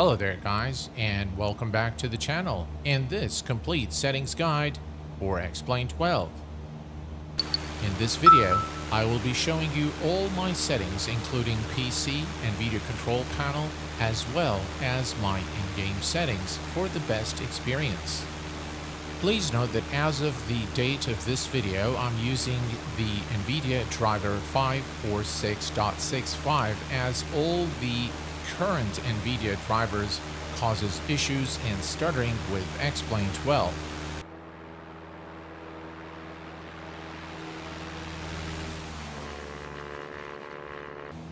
Hello there guys and welcome back to the channel in this complete settings guide for X-Plane 12. In this video, I will be showing you all my settings including PC NVIDIA control panel as well as my in-game settings for the best experience. Please note that as of the date of this video, I'm using the NVIDIA driver 546.65 as all the current NVIDIA drivers causes issues and stuttering with X-Plane 12.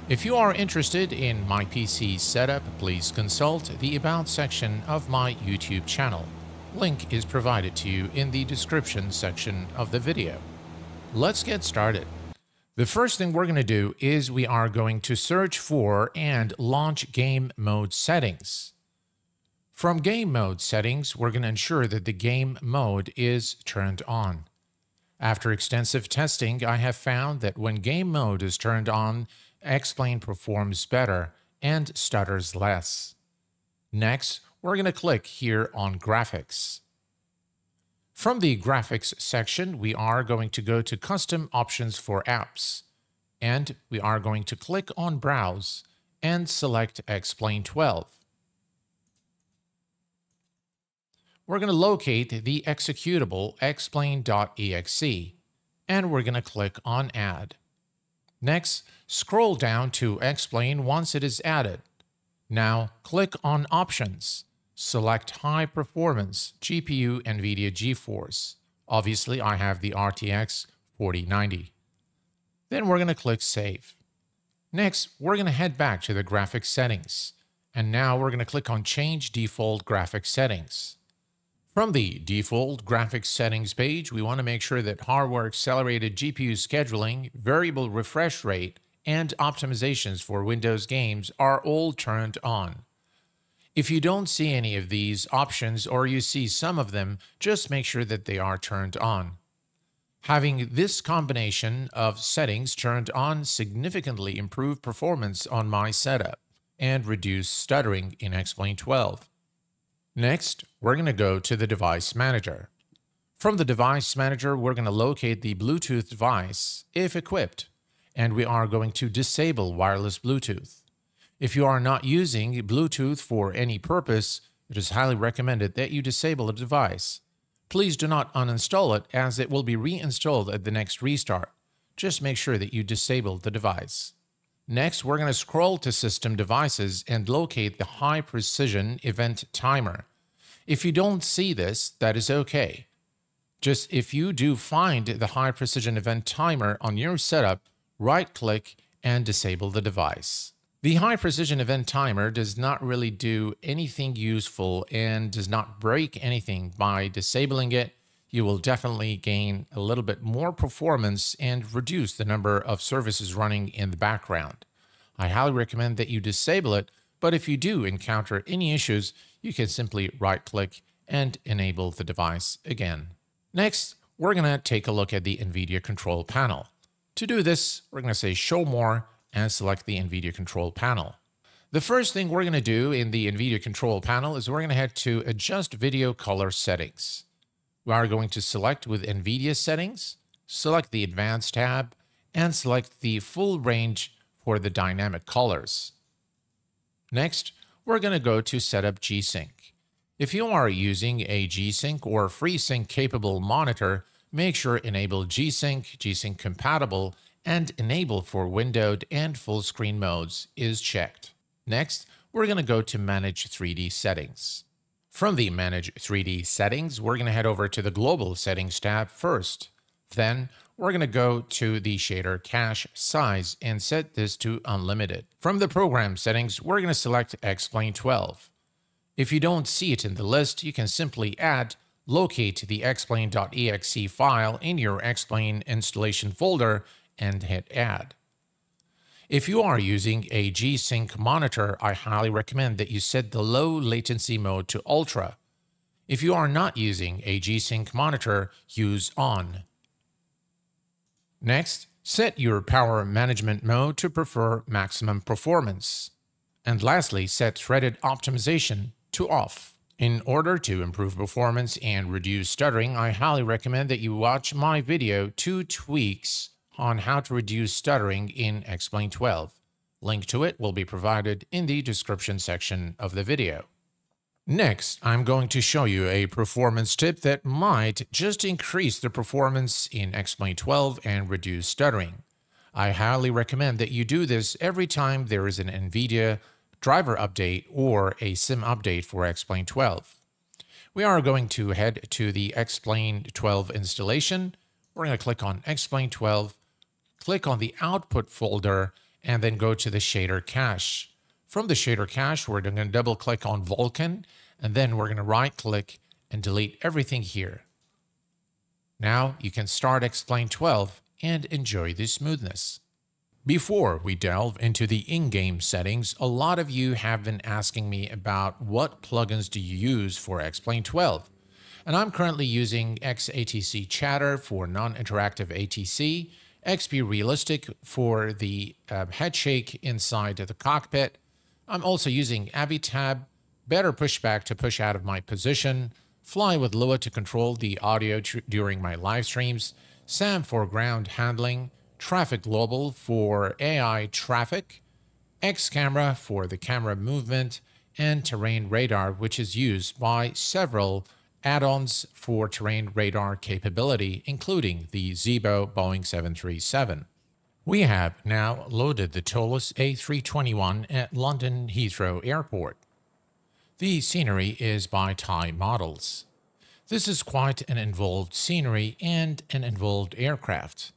If you are interested in my PC setup, please consult the About section of my YouTube channel. Link is provided to you in the description section of the video. Let's get started. The first thing we're going to do is we are going to search for and launch game mode settings. From game mode settings, we're going to ensure that the game mode is turned on. After extensive testing, I have found that when game mode is turned on, X-Plane performs better and stutters less. Next, we're going to click here on Graphics. From the graphics section, we are going to go to custom options for apps and we are going to click on browse and select X-Plane 12. We're going to locate the executable X-Plane.exe and we're going to click on add. Next, scroll down to X-Plane once it is added. Now click on options select high performance GPU NVIDIA GeForce. Obviously, I have the RTX 4090. Then we're going to click Save. Next, we're going to head back to the graphics settings. And now we're going to click on Change Default Graphics Settings. From the default graphics settings page, we want to make sure that hardware accelerated GPU scheduling, variable refresh rate, and optimizations for Windows games are all turned on. If you don't see any of these options or you see some of them, just make sure that they are turned on. Having this combination of settings turned on significantly improved performance on my setup and reduced stuttering in X-Plane 12. Next, we're going to go to the Device Manager. From the Device Manager, we're going to locate the Bluetooth device, if equipped, and we are going to disable wireless Bluetooth. If you are not using Bluetooth for any purpose, it is highly recommended that you disable the device. Please do not uninstall it as it will be reinstalled at the next restart. Just make sure that you disable the device. Next, we're going to scroll to System Devices and locate the High Precision Event Timer. If you don't see this, that is okay. Just if you do find the High Precision Event Timer on your setup, right-click and disable the device. The high precision event timer does not really do anything useful and does not break anything. By disabling it, you will definitely gain a little bit more performance and reduce the number of services running in the background. I highly recommend that you disable it, but if you do encounter any issues, you can simply right click and enable the device again. Next, we're going to take a look at the NVIDIA control panel. To do this, we're going to say show more and select the NVIDIA control panel. The first thing we're going to do in the NVIDIA control panel is we're going to head to adjust video color settings. We are going to select with NVIDIA settings, select the advanced tab, and select the full range for the dynamic colors. Next, we're going to go to setup G-Sync. If you are using a G-Sync or FreeSync capable monitor, make sure enable G-Sync, G-Sync compatible, and enable for windowed and full screen modes is checked. Next, we're going to go to Manage 3D Settings. From the Manage 3D Settings, we're going to head over to the Global Settings tab first. Then, we're going to go to the shader cache size and set this to unlimited. From the program settings, we're going to select X-Plane 12. If you don't see it in the list, you can simply add locate the X-Plane.exe file in your X-Plane installation folder and hit add. If you are using a G-Sync monitor, I highly recommend that you set the low latency mode to ultra. If you are not using a G-Sync monitor, use on. Next, set your power management mode to prefer maximum performance. And lastly, set threaded optimization to off. In order to improve performance and reduce stuttering, I highly recommend that you watch my video, Two Tweaks on How to Reduce Stuttering in X-Plane 12. Link to it will be provided in the description section of the video. Next, I'm going to show you a performance tip that might just increase the performance in X-Plane 12 and reduce stuttering. I highly recommend that you do this every time there is an NVIDIA driver update or a sim update for X-Plane 12. We are going to head to the X-Plane 12 installation. We're going to click on X-Plane 12, click on the output folder, and then go to the shader cache. From the shader cache, we're going to double click on Vulkan, and then we're going to right click and delete everything here. Now you can start X-Plane 12 and enjoy the smoothness. Before we delve into the in-game settings, a lot of you have been asking me about what plugins do you use for X-Plane 12. And I'm currently using XATC Chatter for non-interactive ATC, XP Realistic for the uh, head shake inside the cockpit. I'm also using Avitab, Better Pushback to push out of my position, Fly with Lua to control the audio during my live streams, SAM for ground handling, Traffic Global for AI traffic, X Camera for the camera movement, and Terrain Radar, which is used by several add-ons for terrain radar capability, including the Zibo Boeing 737. We have now loaded the ToLiSS A321 at London Heathrow Airport. The scenery is by Thai Models. This is quite an involved scenery and an involved aircraft.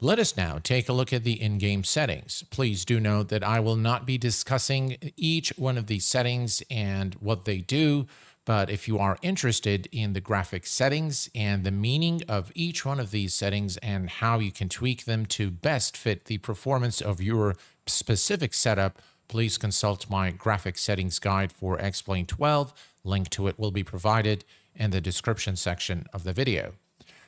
Let us now take a look at the in-game settings. Please do note that I will not be discussing each one of these settings and what they do, but if you are interested in the graphic settings and the meaning of each one of these settings and how you can tweak them to best fit the performance of your specific setup, please consult my graphic settings guide for X-Plane 12. Link to it will be provided in the description section of the video.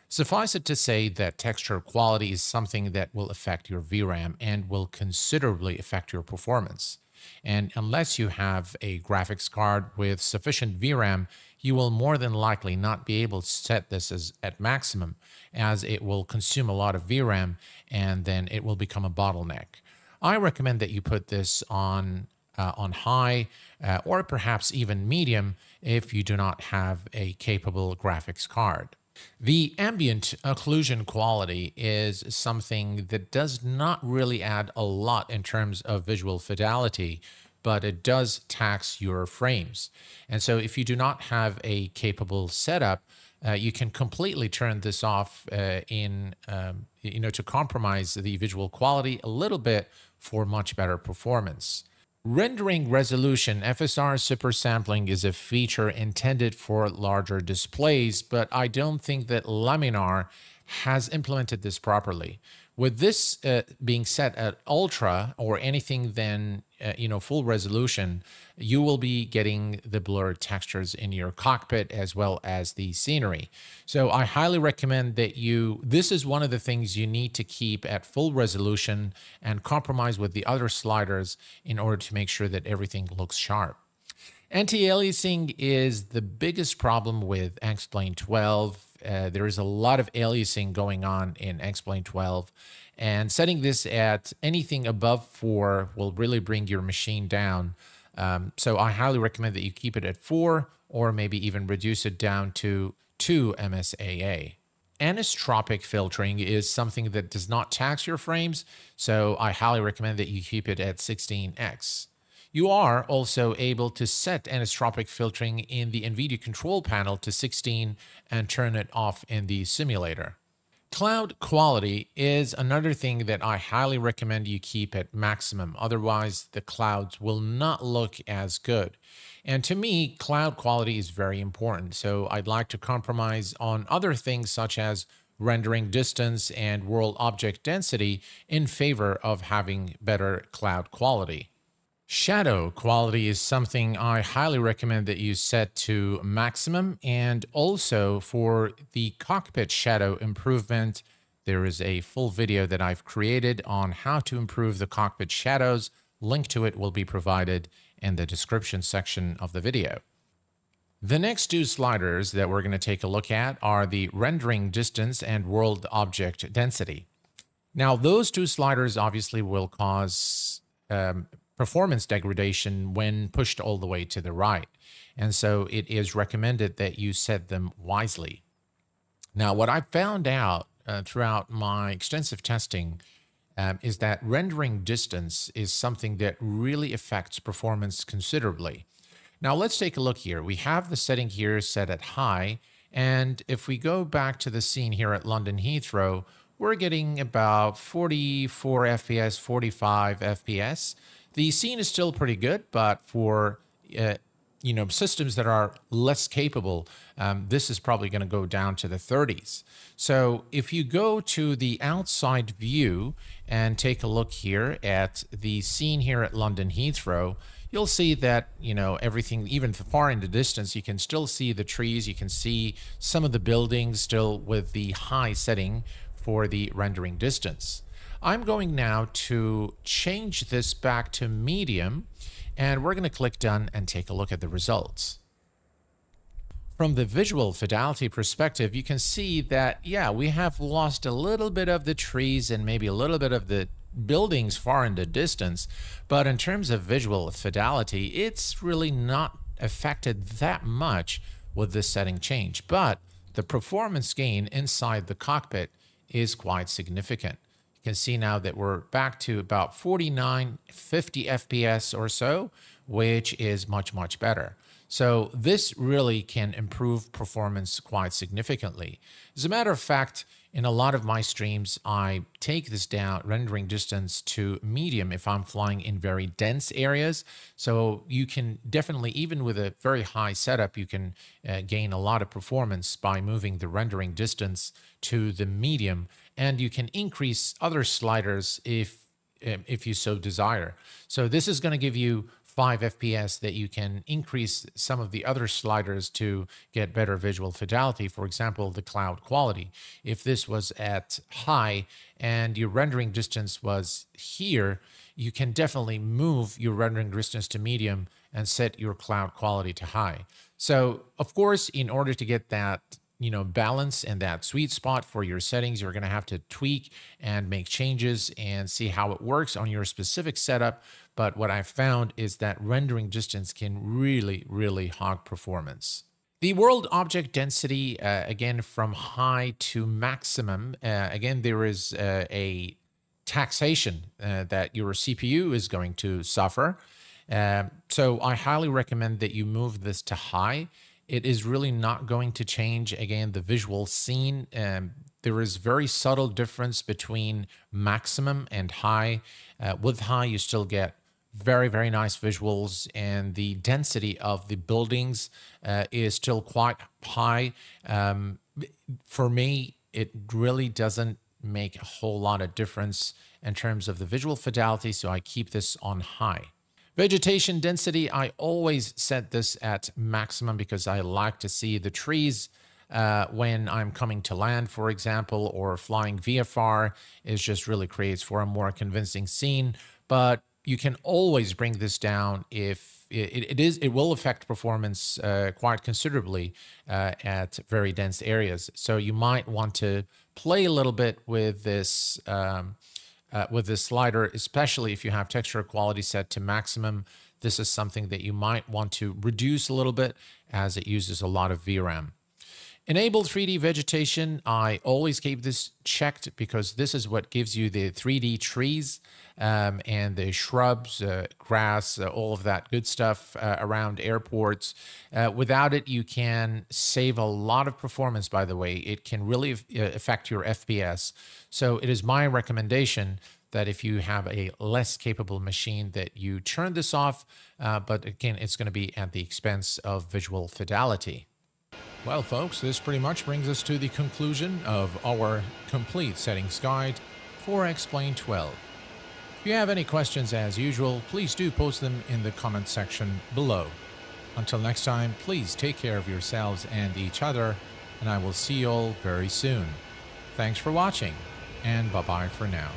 Suffice it to say that texture quality is something that will affect your VRAM and will considerably affect your performance. And unless you have a graphics card with sufficient VRAM, you will more than likely not be able to set this as at maximum as it will consume a lot of VRAM and then it will become a bottleneck. I recommend that you put this on uh, on high uh, or perhaps even medium if you do not have a capable graphics card. The ambient occlusion quality is something that does not really add a lot in terms of visual fidelity, but it does tax your frames. And so if you do not have a capable setup, uh, you can completely turn this off uh, in, um, you know, to compromise the visual quality a little bit for much better performance. Rendering resolution FSR supersampling is a feature intended for larger displays, but I don't think that Laminar has implemented this properly. With this uh, being set at ultra or anything than uh, you know full resolution, you will be getting the blurred textures in your cockpit as well as the scenery. So I highly recommend that you. This is one of the things you need to keep at full resolution and compromise with the other sliders in order to make sure that everything looks sharp. Anti-aliasing is the biggest problem with X-Plane 12 uh, there is a lot of aliasing going on in X-Plane 12, and setting this at anything above 4 will really bring your machine down. Um, so I highly recommend that you keep it at 4 or maybe even reduce it down to 2 MSAA. Anisotropic filtering is something that does not tax your frames, so I highly recommend that you keep it at 16x. You are also able to set anisotropic filtering in the NVIDIA control panel to 16 and turn it off in the simulator. Cloud quality is another thing that I highly recommend you keep at maximum. Otherwise, the clouds will not look as good. And to me, cloud quality is very important. So I'd like to compromise on other things such as rendering distance and world object density in favor of having better cloud quality. Shadow quality is something I highly recommend that you set to maximum. And also for the cockpit shadow improvement, there is a full video that I've created on how to improve the cockpit shadows. Link to it will be provided in the description section of the video. The next two sliders that we're going to take a look at are the rendering distance and world object density. Now, those two sliders obviously will cause um, performance degradation when pushed all the way to the right. And so it is recommended that you set them wisely. Now, what I found out uh, throughout my extensive testing um, is that rendering distance is something that really affects performance considerably. Now let's take a look here. We have the setting here set at high. And if we go back to the scene here at London Heathrow, we're getting about 44 FPS, 45 FPS. The scene is still pretty good, but for uh, you know systems that are less capable, um, this is probably going to go down to the 30s. So if you go to the outside view and take a look here at the scene here at London Heathrow, you'll see that, you know, everything, even far in the distance, you can still see the trees. You can see some of the buildings still with the high setting for the rendering distance. I'm going now to change this back to medium, and we're going to click done and take a look at the results. From the visual fidelity perspective, you can see that, yeah, we have lost a little bit of the trees and maybe a little bit of the buildings far in the distance. But in terms of visual fidelity, it's really not affected that much with this setting change. But the performance gain inside the cockpit is quite significant. Can see now that we're back to about 49, 50 FPS or so, which is much, much better. So this really can improve performance quite significantly. As a matter of fact, in a lot of my streams, I take this down rendering distance to medium if I'm flying in very dense areas. So you can definitely, even with a very high setup, you can uh, gain a lot of performance by moving the rendering distance to the medium. And you can increase other sliders if um, if you so desire. So this is going to give you 5 FPS that you can increase some of the other sliders to get better visual fidelity. For example, the cloud quality. If this was at high and your rendering distance was here, you can definitely move your rendering distance to medium and set your cloud quality to high. So, of course, in order to get that you know balance and that sweet spot for your settings. You're going to have to tweak and make changes and see how it works on your specific setup. But what i've found is that rendering distance can really really hog performance. The world object density uh, again from high to maximum uh, again there is uh, a taxation uh, that your cpu is going to suffer. Um, so i highly recommend that you move this to high it is really not going to change again the visual scene. Um, there is very subtle difference between maximum and high. Uh, with high you still get very very nice visuals and the density of the buildings uh, is still quite high. Um, for me it really doesn't make a whole lot of difference in terms of the visual fidelity so i keep this on high Vegetation density, I always set this at maximum because I like to see the trees uh, when I'm coming to land, for example, or flying VFR. It just really creates for a more convincing scene. But you can always bring this down if it, it is it will affect performance uh, quite considerably uh, at very dense areas. So you might want to play a little bit with this. Um, uh, with this slider, especially if you have texture quality set to maximum. This is something that you might want to reduce a little bit as it uses a lot of VRAM. Enable 3D vegetation, I always keep this checked because this is what gives you the 3D trees um, and the shrubs, uh, grass, uh, all of that good stuff uh, around airports. Uh, without it, you can save a lot of performance, by the way. It can really uh, affect your FPS. So it is my recommendation that if you have a less capable machine that you turn this off, uh, but again, it's going to be at the expense of visual fidelity. Well, folks, this pretty much brings us to the conclusion of our complete settings guide for X-Plane 12. If you have any questions as usual, please do post them in the comment section below. Until next time, please take care of yourselves and each other, and I will see you all very soon. Thanks for watching, and bye-bye for now.